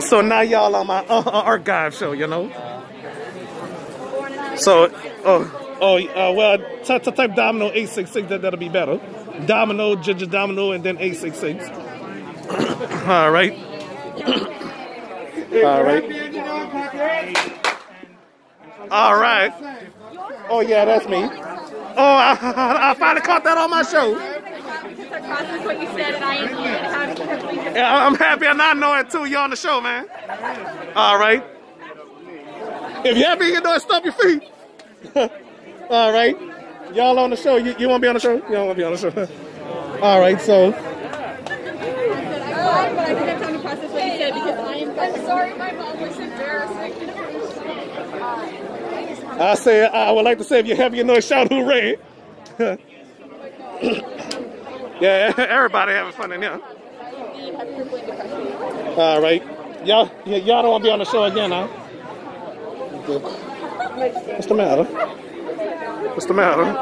So now y'all on my uh, uh, archive show, you know. So, oh, oh, uh, well, type, type Domino 866, that, that'll be better. Domino, Ginger Domino, and then 866. All right. All right. All right. Oh, yeah, that's me. Oh, I, I finally caught that on my show. Yeah, I'm happy and I know it too. You're on the show, man. All right. If you're happy, you know it, stomp your feet. All right. Y'all on the show. You, you want to be on the show? You don't want to be on the show. All right, so. I'm sorry, my mom was embarrassing. I say I would like to say if you're happy, you know shout hooray. Yeah, everybody having fun in here. All right. Y'all, y'all don't want to be on the show again, huh? What's the matter? What's the matter?